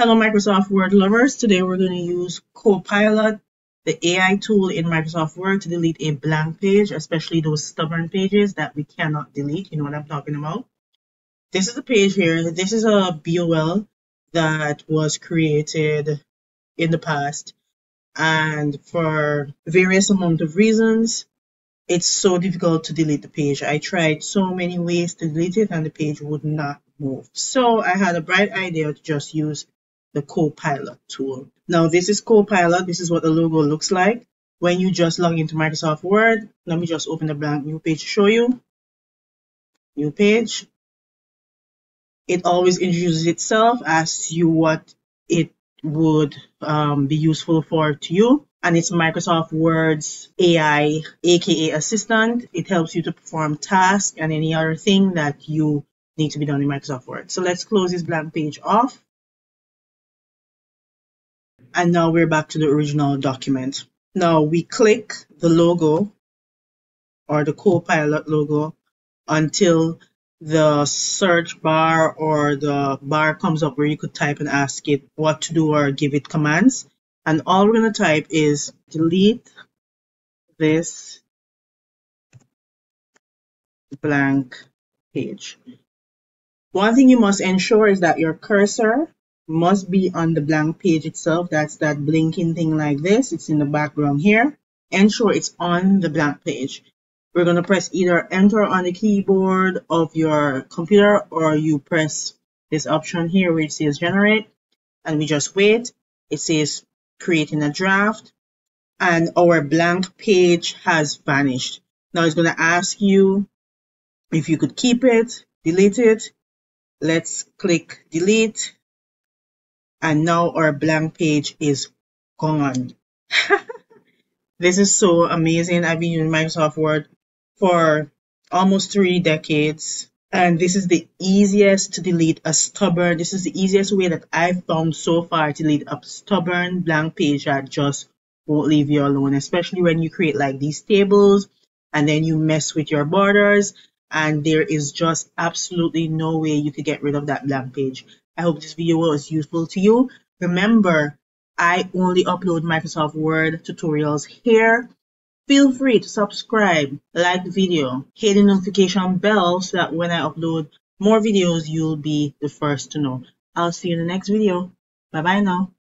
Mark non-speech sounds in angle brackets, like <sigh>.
Hello Microsoft Word lovers. Today we're going to use Copilot, the AI tool in Microsoft Word to delete a blank page, especially those stubborn pages that we cannot delete. You know what I'm talking about. This is the page here. This is a BOL that was created in the past and for various amount of reasons it's so difficult to delete the page. I tried so many ways to delete it and the page would not move. So I had a bright idea to just use the Copilot tool. Now this is Copilot. This is what the logo looks like. When you just log into Microsoft Word, let me just open a blank new page to show you. New page. It always introduces itself, asks you what it would um, be useful for to you. And it's Microsoft Word's AI, aka Assistant. It helps you to perform tasks and any other thing that you need to be done in Microsoft Word. So let's close this blank page off. And now we're back to the original document. Now we click the logo or the Copilot logo until the search bar or the bar comes up where you could type and ask it what to do or give it commands. And all we're going to type is delete this blank page. One thing you must ensure is that your cursor must be on the blank page itself. That's that blinking thing like this. It's in the background here. Ensure it's on the blank page. We're going to press either enter on the keyboard of your computer or you press this option here where it says generate and we just wait. It says creating a draft and our blank page has vanished. Now it's going to ask you if you could keep it, delete it. Let's click delete and now our blank page is gone. <laughs> this is so amazing. I've been using Microsoft Word for almost three decades. And this is the easiest to delete a stubborn, this is the easiest way that I've found so far to delete a stubborn blank page that just won't leave you alone, especially when you create like these tables and then you mess with your borders and there is just absolutely no way you could get rid of that blank page. I hope this video was useful to you. Remember, I only upload Microsoft Word tutorials here. Feel free to subscribe, like the video, hit the notification bell so that when I upload more videos, you'll be the first to know. I'll see you in the next video. Bye bye now.